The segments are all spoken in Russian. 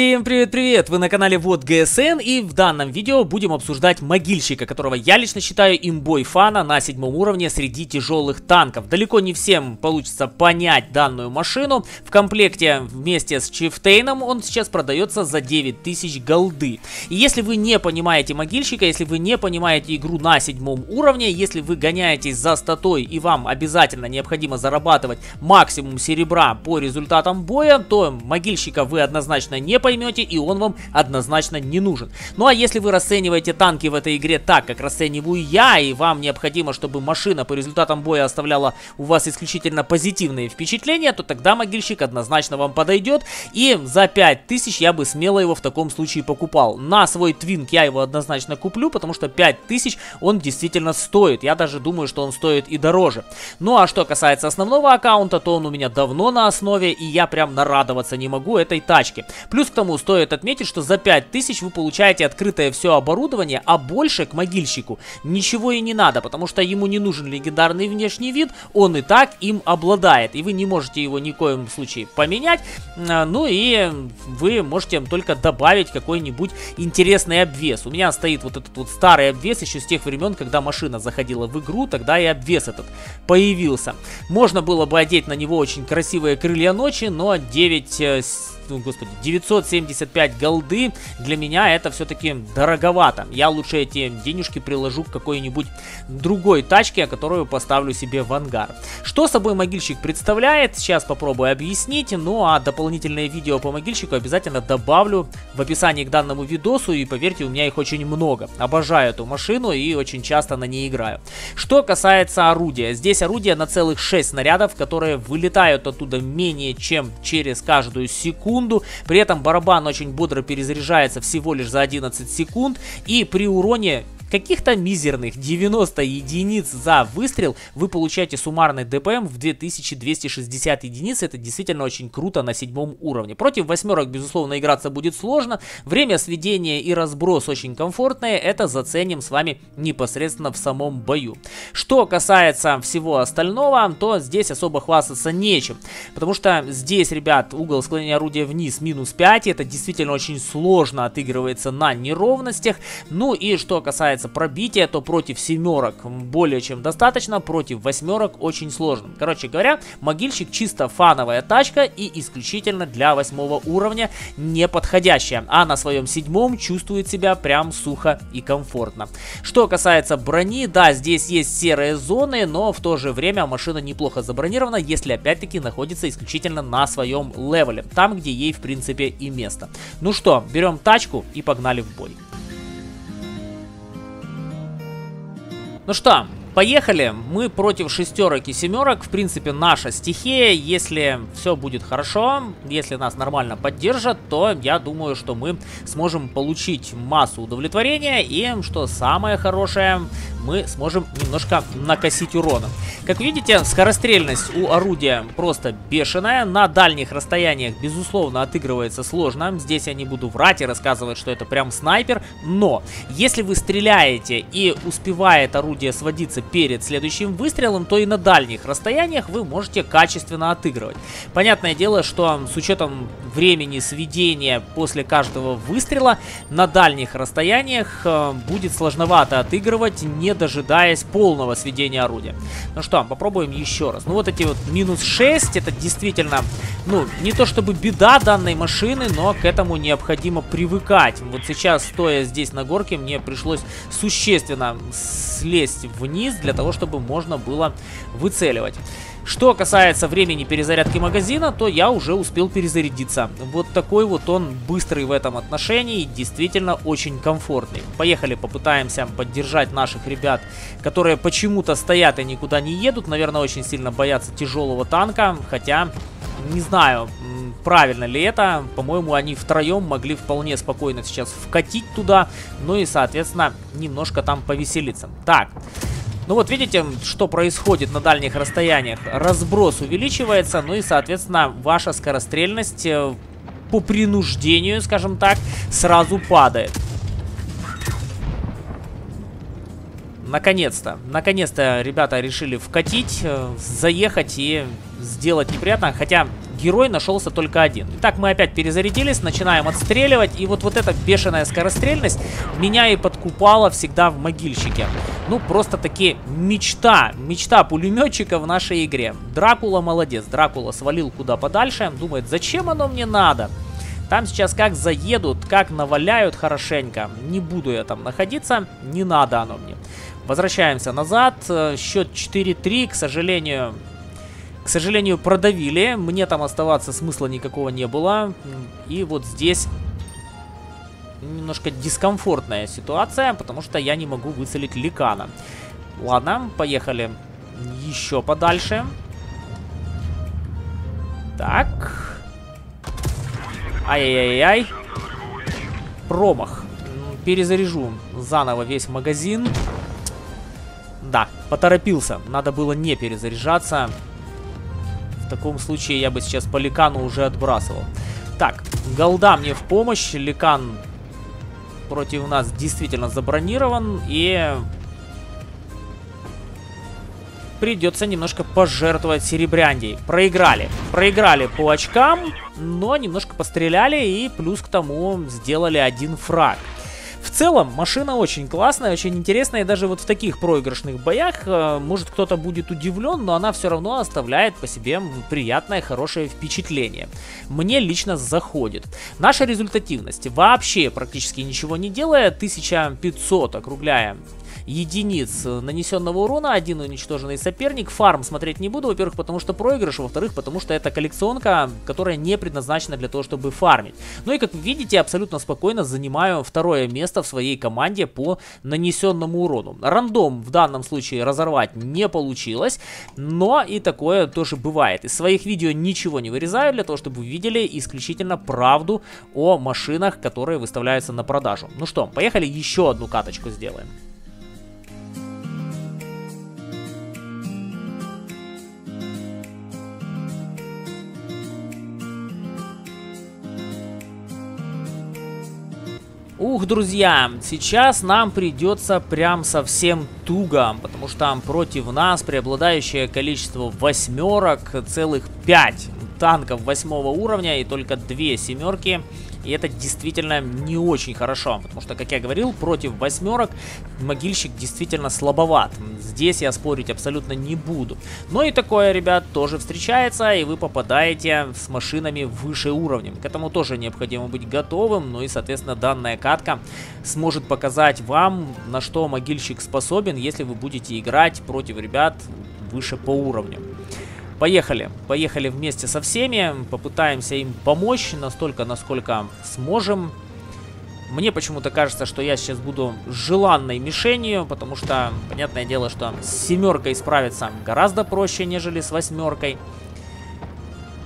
Всем привет-привет! Вы на канале Вот ГСН и в данном видео будем обсуждать могильщика, которого я лично считаю имбой фана на седьмом уровне среди тяжелых танков. Далеко не всем получится понять данную машину. В комплекте вместе с Чифтейном он сейчас продается за 9000 голды. И если вы не понимаете могильщика, если вы не понимаете игру на седьмом уровне, если вы гоняетесь за статой и вам обязательно необходимо зарабатывать максимум серебра по результатам боя, то могильщика вы однозначно не поймете, и он вам однозначно не нужен. Ну а если вы расцениваете танки в этой игре так, как расцениваю я, и вам необходимо, чтобы машина по результатам боя оставляла у вас исключительно позитивные впечатления, то тогда могильщик однозначно вам подойдет, и за 5000 я бы смело его в таком случае покупал. На свой твинк я его однозначно куплю, потому что 5000 он действительно стоит. Я даже думаю, что он стоит и дороже. Ну а что касается основного аккаунта, то он у меня давно на основе, и я прям нарадоваться не могу этой тачке. Плюс к тому стоит отметить, что за 5000 вы получаете открытое все оборудование, а больше к могильщику ничего и не надо, потому что ему не нужен легендарный внешний вид, он и так им обладает, и вы не можете его ни в коем случае поменять, а, ну и вы можете только добавить какой-нибудь интересный обвес. У меня стоит вот этот вот старый обвес еще с тех времен, когда машина заходила в игру, тогда и обвес этот появился. Можно было бы одеть на него очень красивые крылья ночи, но 9 ну, господи, 975 голды для меня это все-таки дороговато. Я лучше эти денежки приложу к какой-нибудь другой тачке, которую поставлю себе в ангар. Что собой могильщик представляет, сейчас попробую объяснить. Ну а дополнительное видео по могильщику обязательно добавлю в описании к данному видосу. И поверьте, у меня их очень много. Обожаю эту машину и очень часто на ней играю. Что касается орудия. Здесь орудие на целых 6 снарядов, которые вылетают оттуда менее чем через каждую секунду секунду. При этом барабан очень бодро перезаряжается всего лишь за 11 секунд. И при уроне каких-то мизерных 90 единиц за выстрел вы получаете суммарный ДПМ в 2260 единиц. Это действительно очень круто на седьмом уровне. Против восьмерок, безусловно, играться будет сложно. Время сведения и разброс очень комфортные. Это заценим с вами непосредственно в самом бою. Что касается всего остального, то здесь особо хвастаться нечем. Потому что здесь, ребят, угол склонения орудия вниз минус 5. Это действительно очень сложно отыгрывается на неровностях. Ну и что касается касается пробития, то против семерок более чем достаточно, против восьмерок очень сложно. Короче говоря, могильщик чисто фановая тачка и исключительно для восьмого уровня не подходящая, а на своем седьмом чувствует себя прям сухо и комфортно. Что касается брони, да, здесь есть серые зоны, но в то же время машина неплохо забронирована, если опять-таки находится исключительно на своем левеле, там где ей в принципе и место. Ну что, берем тачку и погнали в бой. Ну что, Поехали, мы против шестерок и семерок, в принципе наша стихия, если все будет хорошо, если нас нормально поддержат, то я думаю, что мы сможем получить массу удовлетворения. И, что самое хорошее, мы сможем немножко накосить урона. Как видите, скорострельность у орудия просто бешеная, на дальних расстояниях, безусловно, отыгрывается сложно, здесь я не буду врать и рассказывать, что это прям снайпер, но если вы стреляете и успевает орудие сводиться перед следующим выстрелом, то и на дальних расстояниях вы можете качественно отыгрывать. Понятное дело, что с учетом времени сведения после каждого выстрела на дальних расстояниях э, будет сложновато отыгрывать, не дожидаясь полного сведения орудия. Ну что, попробуем еще раз. Ну вот эти вот минус 6, это действительно, ну, не то чтобы беда данной машины, но к этому необходимо привыкать. Вот сейчас, стоя здесь на горке, мне пришлось существенно слезть вниз, для того, чтобы можно было выцеливать. Что касается времени перезарядки магазина, то я уже успел перезарядиться. Вот такой вот он быстрый в этом отношении, действительно очень комфортный. Поехали, попытаемся поддержать наших ребят, которые почему-то стоят и никуда не едут. Наверное, очень сильно боятся тяжелого танка, хотя не знаю, правильно ли это. По-моему, они втроем могли вполне спокойно сейчас вкатить туда, ну и, соответственно, немножко там повеселиться. Так, ну вот видите, что происходит на дальних расстояниях. Разброс увеличивается, ну и, соответственно, ваша скорострельность э, по принуждению, скажем так, сразу падает. Наконец-то, наконец-то ребята решили вкатить, э, заехать и сделать неприятно. Хотя герой нашелся только один. Итак, мы опять перезарядились, начинаем отстреливать. И вот, вот эта бешеная скорострельность меня и подкупала всегда в могильщике. Ну, просто-таки мечта. Мечта пулеметчика в нашей игре. Дракула молодец. Дракула свалил куда подальше. Думает, зачем оно мне надо? Там сейчас как заедут, как наваляют хорошенько. Не буду я там находиться, не надо оно мне. Возвращаемся назад. Э, счет 4-3, к сожалению, к сожалению, продавили. Мне там оставаться смысла никакого не было. И вот здесь немножко дискомфортная ситуация, потому что я не могу выцелить Ликана. Ладно, поехали еще подальше. Так. Ай-яй-яй-яй. Промах. Перезаряжу заново весь магазин. Да, поторопился. Надо было не перезаряжаться. Таком случае я бы сейчас по Ликану уже отбрасывал. Так, голда мне в помощь. Ликан против нас действительно забронирован. И придется немножко пожертвовать серебряндей. Проиграли. Проиграли по очкам, но немножко постреляли и плюс к тому сделали один фраг. В целом, машина очень классная, очень интересная, и даже вот в таких проигрышных боях, э, может кто-то будет удивлен, но она все равно оставляет по себе приятное, хорошее впечатление. Мне лично заходит. Наша результативность вообще практически ничего не делая, 1500 округляя единиц нанесенного урона, один уничтоженный соперник. Фарм смотреть не буду, во-первых, потому что проигрыш, во-вторых, потому что это коллекционка, которая не предназначена для того, чтобы фармить. Ну и, как вы видите, абсолютно спокойно занимаю второе место в своей команде по нанесенному урону. Рандом в данном случае разорвать не получилось, но и такое тоже бывает. Из своих видео ничего не вырезаю для того, чтобы вы видели исключительно правду о машинах, которые выставляются на продажу. Ну что, поехали еще одну каточку сделаем. Ух, друзья, сейчас нам придется прям совсем туго, потому что против нас преобладающее количество восьмерок, целых пять танков восьмого уровня и только две семерки и это действительно не очень хорошо, потому что, как я говорил, против восьмерок могильщик действительно слабоват. Здесь я спорить абсолютно не буду. Но и такое, ребят, тоже встречается, и вы попадаете с машинами выше уровнем. К этому тоже необходимо быть готовым, ну и, соответственно, данная катка сможет показать вам, на что могильщик способен, если вы будете играть против ребят выше по уровню. Поехали. Поехали вместе со всеми. Попытаемся им помочь настолько, насколько сможем. Мне почему-то кажется, что я сейчас буду желанной мишенью, потому что, понятное дело, что с семеркой справиться гораздо проще, нежели с восьмеркой.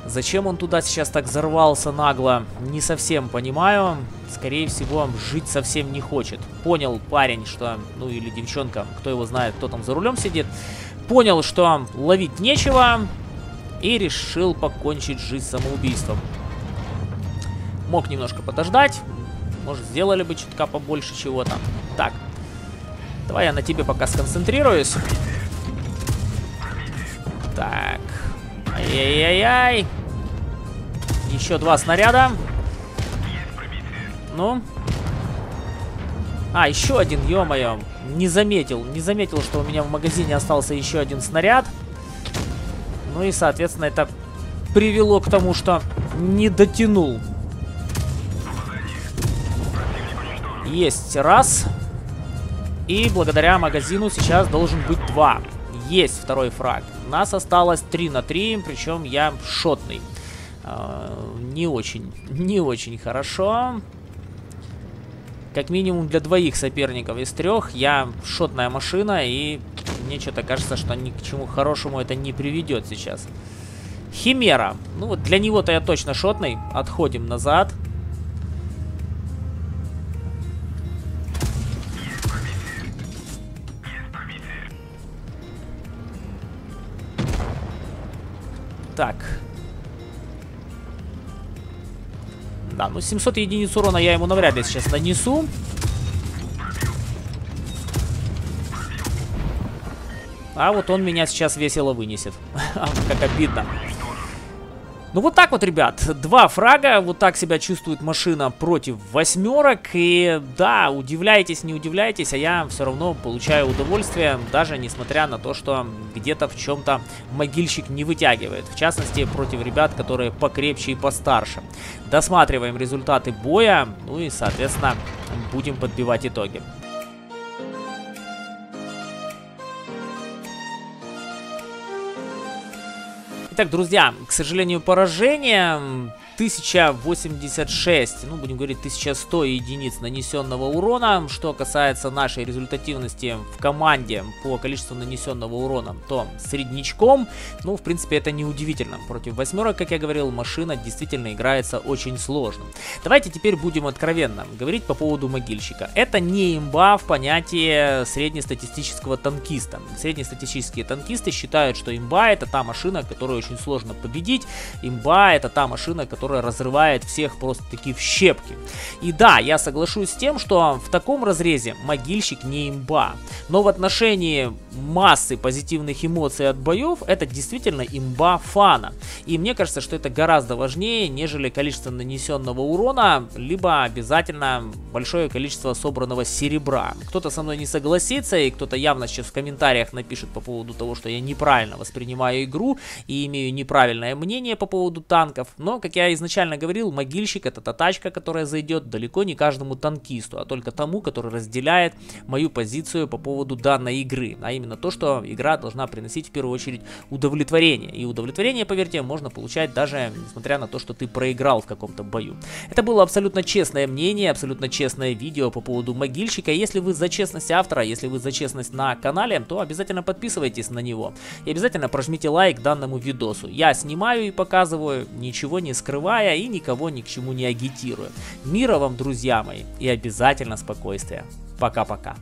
Зачем он туда сейчас так взорвался нагло, не совсем понимаю. Скорее всего, жить совсем не хочет. Понял парень, что, ну или девчонка, кто его знает, кто там за рулем сидит. Понял, что ловить нечего, и решил покончить жизнь самоубийством. Мог немножко подождать, может сделали бы чутка побольше чего-то. Так, давай я на тебе пока сконцентрируюсь. Так, ай-яй-яй-яй. Еще два снаряда. Ну. А, еще один, ё-моё. Не заметил, не заметил, что у меня в магазине остался еще один снаряд. Ну и, соответственно, это привело к тому, что не дотянул. Есть раз. И благодаря магазину сейчас должен быть два. Есть второй фраг. Нас осталось 3 на 3, причем я шотный. Э, не очень, не очень хорошо. Как минимум для двоих соперников из трех я шотная машина и мне что-то кажется, что ни к чему хорошему это не приведет сейчас. Химера. Ну вот для него-то я точно шотный. Отходим назад. Так. Да, ну 700 единиц урона я ему навряд ли сейчас нанесу. А вот он меня сейчас весело вынесет. как обидно. Ну вот так вот, ребят, два фрага, вот так себя чувствует машина против восьмерок, и да, удивляйтесь, не удивляйтесь, а я все равно получаю удовольствие, даже несмотря на то, что где-то в чем-то могильщик не вытягивает, в частности, против ребят, которые покрепче и постарше. Досматриваем результаты боя, ну и, соответственно, будем подбивать итоги. Итак, друзья, к сожалению, поражение 1086, ну будем говорить 1100 единиц нанесенного урона. Что касается нашей результативности в команде по количеству нанесенного урона, то среднячком, ну в принципе это не удивительно. Против восьмерок, как я говорил, машина действительно играется очень сложно. Давайте теперь будем откровенно говорить по поводу могильщика. Это не имба в понятии среднестатистического танкиста. Среднестатистические танкисты считают, что имба это та машина, которую очень сложно победить. Имба это та машина, которая которая разрывает всех просто-таки в щепки. И да, я соглашусь с тем, что в таком разрезе могильщик не имба. Но в отношении массы позитивных эмоций от боев, это действительно имба фана. И мне кажется, что это гораздо важнее, нежели количество нанесенного урона, либо обязательно большое количество собранного серебра. Кто-то со мной не согласится, и кто-то явно сейчас в комментариях напишет по поводу того, что я неправильно воспринимаю игру и имею неправильное мнение по поводу танков. Но, как я изначально говорил, могильщик это та тачка, которая зайдет далеко не каждому танкисту, а только тому, который разделяет мою позицию по поводу данной игры. А именно то, что игра должна приносить в первую очередь удовлетворение. И удовлетворение, поверьте, можно получать даже несмотря на то, что ты проиграл в каком-то бою. Это было абсолютно честное мнение, абсолютно честное видео по поводу могильщика. Если вы за честность автора, если вы за честность на канале, то обязательно подписывайтесь на него. И обязательно прожмите лайк данному видосу. Я снимаю и показываю, ничего не скрываю скрывая и никого ни к чему не агитируя. Мира вам, друзья мои, и обязательно спокойствия. Пока-пока.